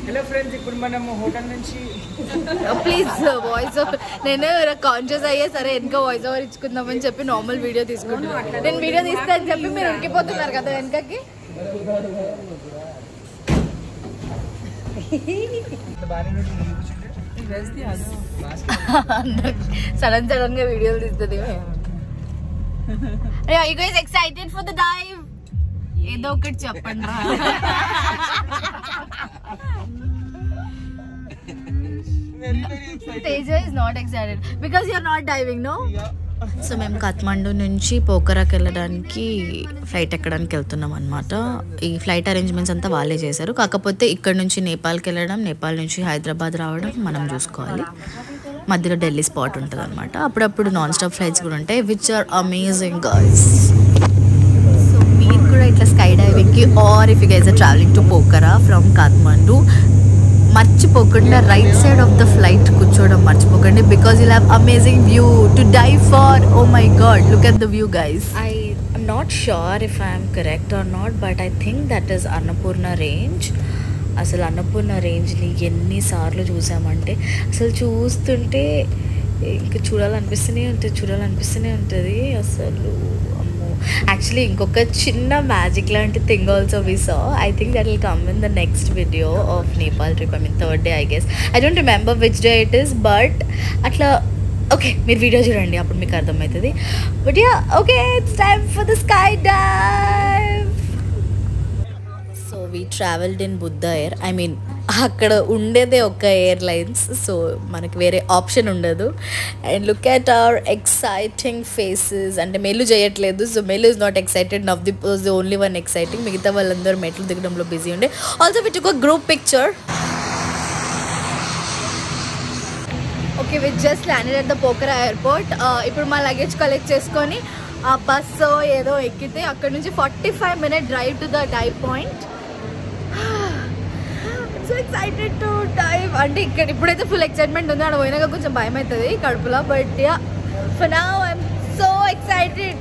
Hello friends ఇప్పుడు మనము hotel నుంచి ప్లీజ్ వాయిస్ ఓవర్ నేను కాన్షియస్ అయ్యే సరే వెనక వాయిస్ ఓవర్ ఇచ్చుకుందామని చెప్పి నార్మల్ వీడియో తీసుకుంటున్నాను నేను వీడియో తీస్తా అని చెప్పి మీరు ఉడికిపోతున్నారు కదా వెనకకి. బాగానే సడన్ సడన్గా వీడియోలు తీస్తుంది you guys excited for the dive ఏదో ఒకటి చెప్పండి రా. Teja is not excited because you're not diving no so మేము కాఠ్మండు నుంచి పోఖరాకి వెళ్ళడానికి ఫ్లైట్ ఎక్కడానికి వెళ్తున్నాం అనమాట ఈ ఫ్లైట్ అరేంజ్మెంట్స్ అంతా వాళ్ళే చేశారు. కాకపోతే ఇక్కడ నుంచి నేపాల్కి వెళ్ళడం నేపాల్ నుంచి హైదరాబాద్ రావడం మనం చూసుకోవాలి. మధ్యలో ఢిల్లీ స్పాట్ ఉంటుంది అనమాట అప్పుడప్పుడు నాన్ స్టాప్ ఫ్లైట్స్ కూడా ఉంటాయి విచ్ ఆర్ అమేజింగ్ గర్ల్స్ కూడా ఇట్లా sky డైవింగ్కి or if you guys are travelling to Pokhara from Kathmandu మర్చిపోకుండా right side of the flight కూర్చోవడం మర్చిపోకండి because you have amazing view to die for oh my god look at the view guys I I'm not sure if I'm correct or not but I think that is Annapurna range అసలు అన్నపూర్ణ రేంజ్ని ఎన్నిసార్లు చూసామంటే అసలు చూస్తుంటే ఇంకా చూడాలనిపిస్తూనే ఉంటుంది చూడాలనిపిస్తూనే ఉంటుంది. అసలు actually ఇంకొక చిన్న మ్యాజిక్ లాంటి thing also we saw I think that will come in the next video of Nepal trip I mean third day I guess I don't remember which day it is but అట్లా okay మీరు video చూడండి అప్పుడు మీకు అర్థమవుతుంది. But yeah okay it's time for the sky dive so we travelled in Buddha Air I mean అక్కడ ఉండేదే ఒక airlines so మనకి వేరే ఆప్షన్ ఉండదు. And look at our exciting faces అంటే మెల్లు చేయట్లేదు. So Mellu is not excited now the was the only one exciting మిగతా వాళ్ళందరూ మెట్లు దిగడంలో బిజీ ఉండే. ఆల్సో విట్ ఒక group picture okay with just landed at the Pokhara airport ఇప్పుడు మా లగేజ్ కలెక్ట్ చేసుకొని ఆ బస్సు ఏదో ఎక్కితే అక్కడ నుంచి forty five minute drive to the dive point so excited to dive అంటే ఇక్కడ ఇప్పుడైతే ఫుల్ ఎక్సైట్మెంట్ ఉంది. అక్కడ పోయినాక కొంచెం భయం అవుతుంది కడుపులో but yeah for now I'm so excited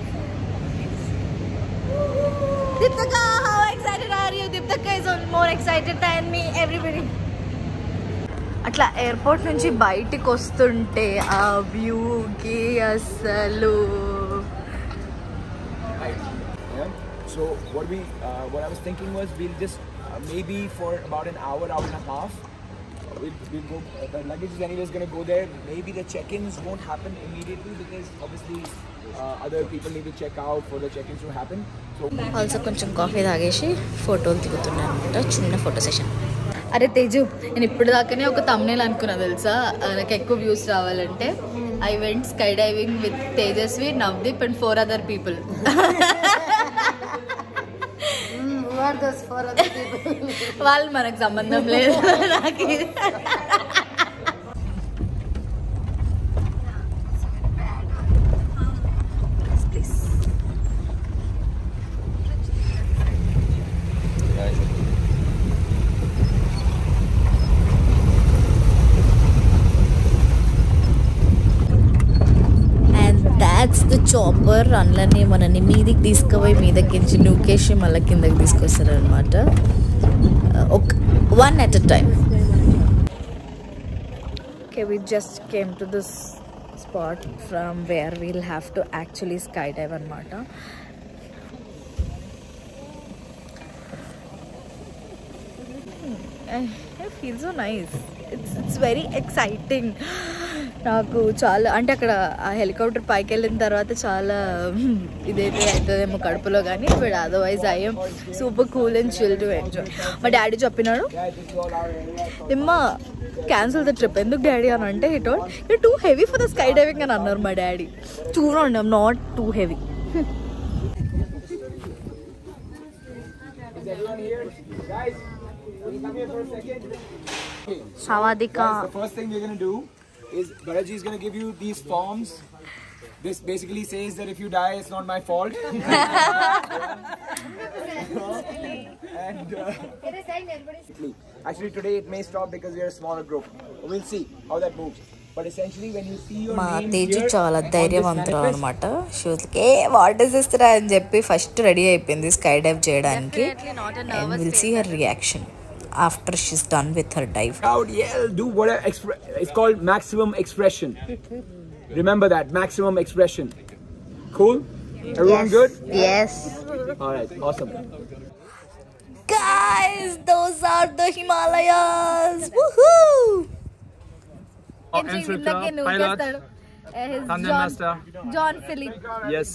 Deeptaka how excited are you Deeptaka is more excited than me everybody అట్లా ఎయిర్పోర్ట్ నుంచి బయటికి వస్తుంటే ఆ వ్యూకి అసలు Yeah. So what we uh, what I was thinking was we'll just uh, maybe for about an hour, hour and a half. uh, We'll, we'll go. Uh, the luggage is anyways going to go there. Maybe the check-ins won't happen immediately because obviously uh, other people need to check out for the check-ins to happen. So also కొంచెం coffee తాగేసి ఫోటోలు దిగుతున్నాను అనమాట చిన్న photo session అరే తేజు నేను ఇప్పుడు దాకానే ఒక thumbnail అనుకున్నా తెలుసా నాకు ఎక్కువ వ్యూస్ రావాలంటే I went sky diving with Tejaswi Navdeep and four other people వాళ్ళు మనకు సంబంధం లేదు నాకు అండ్ దాట్స్ ద చాపర్ అందులోనే మనని మీదికి తీసుకుపోయి మీదకించి నూకేసి మళ్ళీ కిందకి తీసుకొస్తారు అనమాట ఒక one at a time okay we just came to this spot from where we'll have to actually sky dive అనమాట feel so nice it's it's very exciting నాకు చాలా అంటే అక్కడ ఆ హెలికాప్టర్ పైకి వెళ్ళిన తర్వాత చాలా ఇదైతే అవుతుందేమో కడుపులో కానీ but otherwise I'm super cool and chill to enjoy మా డాడీ చెప్పినాడు. నిమ్మ క్యాన్సిల్ ద ట్రిప్ ఎందుకు డాడీ అని అంటే it you too heavy for the sky diving అని అన్నారు మా డాడీ చూడండి I'm not too heavy Is everyone here, guys? Will you come here for a second? సవాదిక Guys, the first thing we're gonna do is Balaji is gonna give you these forms. This basically says that if you die, it's not my fault. and uh, actually, today it may stop because we are a smaller group. We'll see how that moves. but essentially when you see your మా name Teju here చాలా on ధైర్యవంతుడు this manifest, అనమాట షూస్కి ఏ water ఇస్తారా అని చెప్పి first ready అయిపోయింది sky dive చేయడానికి and will see her reaction after she's done with her dive. Out, yell, do whatever. It's called maximum expression. Remember that maximum expression. Cool? Everyone yes. good? Yes. All right, awesome. Guys, those are the Himalayas. Woohoo! Oh, instructor, pilot, tandem master. John Philip Yes.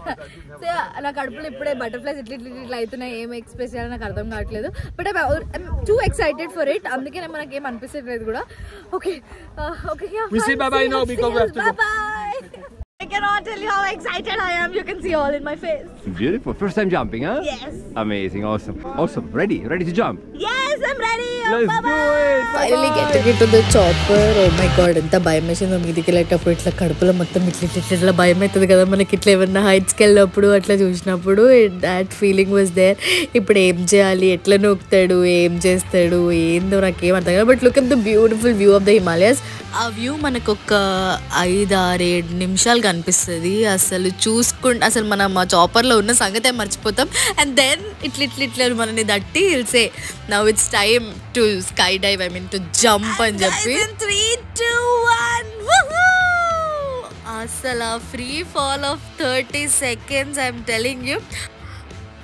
So నా కడుపులో ఇప్పుడే butterflies ఇట్లా ఇట్లా ఇట్లా అవుతున్నాయి ఏం express చేయాలో నాకు అర్థం కావట్లేదు. But I'm too excited for it అందుకే మనకి ఏం అనిపిస్తలేదు కూడా. Okay okay We say bye cannot tell you how excited I am. You can see all in my face. Beautiful. First time jumping, huh? Yes. Amazing. Awesome. Awesome. Ready? Ready to jump? Yes, I'm ready. Let's bye do it. Finally get get to the chopper oh my God ఎంత భయం వేసిందో మీదికి వెళ్ళేటప్పుడు ఇట్లా కడుపులో మొత్తం ఇట్లా ఇట్లా భయం అవుతుంది కదా మనకి ఇట్లా ఏమన్నా హైట్స్కి వెళ్ళినప్పుడు అట్లా చూసినప్పుడు దాట్ ఫీలింగ్ వాజ్ దేర్ ఇప్పుడు ఏం చేయాలి ఎట్లా నొక్కుతాడు ఏం చేస్తాడు ఏందో నాకు ఏం అర్థం కాదు but look at the beautiful view of the Himalayas ఆ వ్యూ మనకు ఒక ఐదు ఆరు ఏడు నిమిషాలు కనిపిస్తుంది అసలు చూసుకుంటే అసలు మనం ఆ చాపర్లో ఉన్న సంగతే మర్చిపోతాం. అండ్ దెన్ ఇట్లా ఇట్లా ఇట్లా మనని దట్టి say now it's time to sky dive I mean to jump అని చెప్పి. త్రీ టూ వన్ అసలు free fall of thirty seconds I'm telling you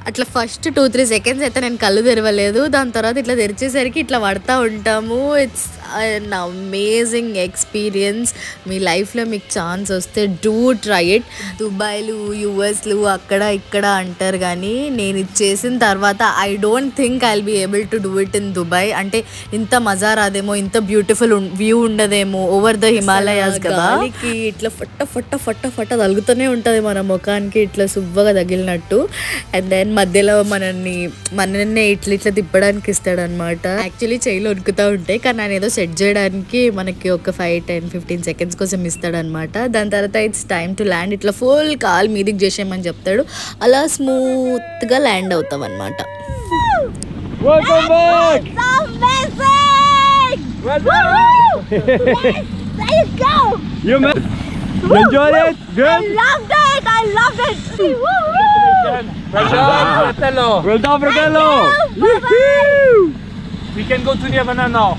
అట్లా ఫస్ట్ టూ త్రీ సెకండ్స్ అయితే నేను కళ్ళు తెరవలేదు. దాని తర్వాత ఇట్లా తెరిచేసరికి ఇట్లా పడతా ఉంటాము. ఇట్స్ అన్ అమేజింగ్ ఎక్స్పీరియన్స్ మీ లైఫ్లో మీకు ఛాన్స్ వస్తే డూ ట్రై ఇట్ దుబాయ్లు యూఎస్లు అక్కడ ఇక్కడ అంటారు కానీ నేను ఇది చేసిన తర్వాత I don't think I be able to do it in Dubai అంటే ఇంత మజా రాదేమో ఇంత బ్యూటిఫుల్ వ్యూ ఉండదేమో ఓవర్ ద హిమాలయాస్ కదా. ఇట్లా ఫట్ట ఫట్ట ఫట్ట ఫట్ట తగులుతూనే ఉంటుంది మన ముఖానికి ఇట్లా సువ్వగా తగిలినట్టు. అండ్ దెన్ మధ్యలో మనల్ని మనల్ని ఇట్లా ఇట్లా తిప్పడానికి ఇస్తాడు అనమాట యాక్చువల్లీ చెయ్యిలో ఉనుకుతూ ఉంటాయి కానీ ఆయన ఏదో సెట్ చేయడానికి మనకి ఒక ఫైవ్ టెన్ ఫిఫ్టీన్ సెకండ్స్ కోసం ఇస్తాడనమాట దాని తర్వాత ఇట్స్ టైమ్ టు ల్యాండ్ ఇట్లా ఫుల్ కాల్ మీదికి చేసేయమని చెప్తాడు అలా స్మూత్గా ల్యాండ్ అవుతాం అనమాట Welcome back. Amazing! Well done. There you go! You man. You enjoyed it? Good? Loved it! I loved it! Ah. Fratello! Well done, fratello! Bye -bye. We can go to the Havana now.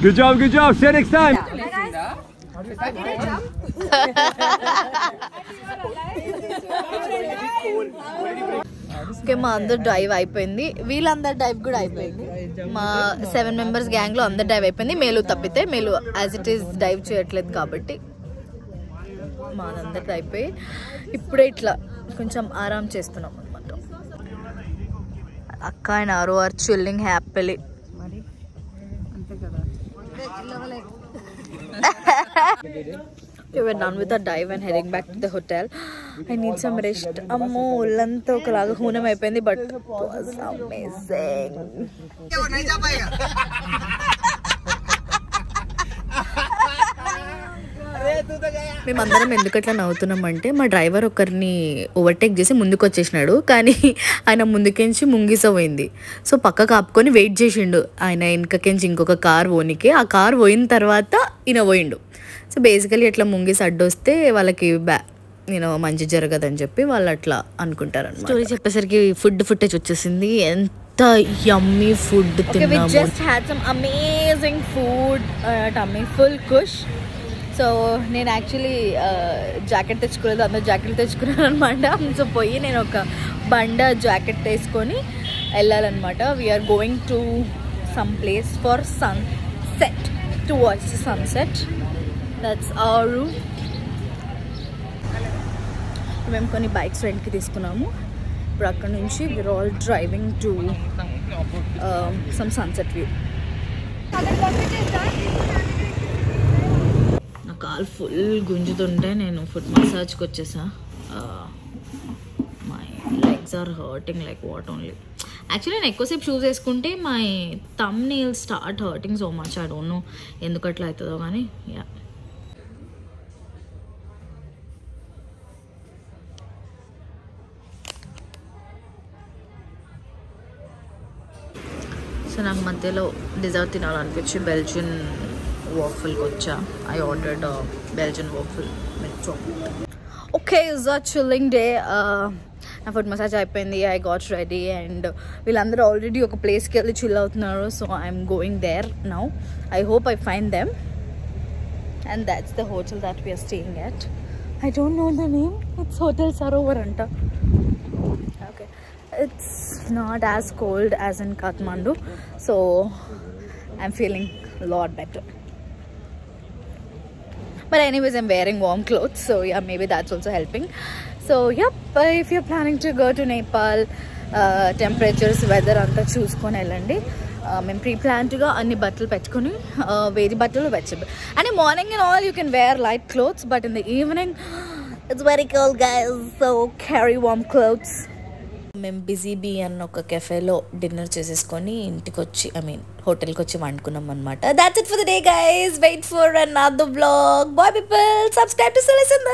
Good job, good job. See you next time. Okay మా అందరు drive అయిపోయింది వీళ్ళందరు dive కూడా అయిపోయింది మా seven members గ్యాంగ్లో అందరు dive అయిపోయింది మేలు తప్పితే మేలు యాజ్ ఇట్ ఈస్ డైవ్ చేయట్లేదు కాబట్టి మా డ్రైవ్ అయిపోయి ఇప్పుడే ఇట్లా కొంచెం ఆరాం చేస్తున్నాం అనమాట అక్క ఆయన ఆరు are chilling happily hotel I need some rest అమ్మో ఒళ్ళంతా ఒకలాగా హూనం అయిపోయింది బట్ మేమందరం ఎందుకట్లా నవ్వుతున్నామంటే మా డ్రైవర్ ఒకరిని ఓవర్టేక్ చేసి ముందుకు వచ్చేసినాడు కానీ ఆయన ముందుకెంచి ముంగిసపోయింది. సో పక్క కాపుకొని వెయిట్ చేసిండు. ఆయన వెనకకెంచి ఇంకొక కార్ పోనీకి. ఆ కార్ పోయిన తర్వాత ఈయన పోయిండు. సో బేసికలీ ఇట్లా ముంగిసి అడ్డొస్తే వాళ్ళకి బ్యా నేను మంచి జరగదని చెప్పి వాళ్ళు అట్లా అనుకుంటారు స్టోరీ చెప్పేసరికి ఫుడ్ ఫుటేజ్ వచ్చేసింది. ఎంత yummy food just had some amazing food. Uh, tummy full kush. So నేను యాక్చువల్లీ జాకెట్ uh, తెచ్చుకోలేదు అందరూ జాకెట్ తెచ్చుకున్నాను అనమాట సో పోయి నేను ఒక బండ జాకెట్ వేసుకొని వెళ్ళాలన్నమాట. We're going to some place for sun set to watch sun set that's our మేము కొన్ని బైక్స్ రెంట్కి తీసుకున్నాము. ఇప్పుడు అక్కడ నుంచి we're all driving to some sunset view కాలు ఫుల్ గుంజుతుంటే నేను ఫుట్ మసాజ్కి వచ్చేసా. My legs are hurting like what only actually నేను ఎక్కువసేపు షూస్ వేసుకుంటే my thumbnail start hurting so much I don't know ఎందుకు అట్లా అవుతుందో కానీ యా సో నాకు మధ్యలో డిజర్ట్ తినాలనిపించి బెల్జియన్ వాఫుల్కి వచ్చా I ordered Belgian waffle with chocolate okay is a chilling day నా ఫుడ్ మసాజ్ అయిపోయింది. ఐ గాట్ రెడీ అండ్ వీళ్ళందరూ ఆల్రెడీ ఒక ప్లేస్కి వెళ్ళి చిల్ అవుతున్నారు. So I'm going there now I hope I find them and that's the hotel that we're staying at I don't know the name it's hotel Sarovar అంట okay it's not as cold as in Kathmandu so I'm feeling lot better But anyways, I'm wearing warm clothes, so yeah, maybe that's also helping. So yep, uh, if you're planning to go to Nepal, uh, temperatures, weather అంతా చూసుకొని వెళ్ళండి Uh, మేము pre ప్లాన్డ్గా అన్ని బట్టలు పెట్టుకుని uh, వేడి బట్టలు వెచ్చబడి అంటే morning and all you can wear light clothes but in the evening it's very cold guys so carry warm clothes మేము బిజీ బీ అన్న ఒక కెఫేలో డిన్నర్ చేసేసుకొని ఇంటికి వచ్చి ఐ మీన్ హోటల్కి వచ్చి వండుకున్నాం అనమాట that's it for the day guys wait for an the blog bye people subscribe to సిలిసన్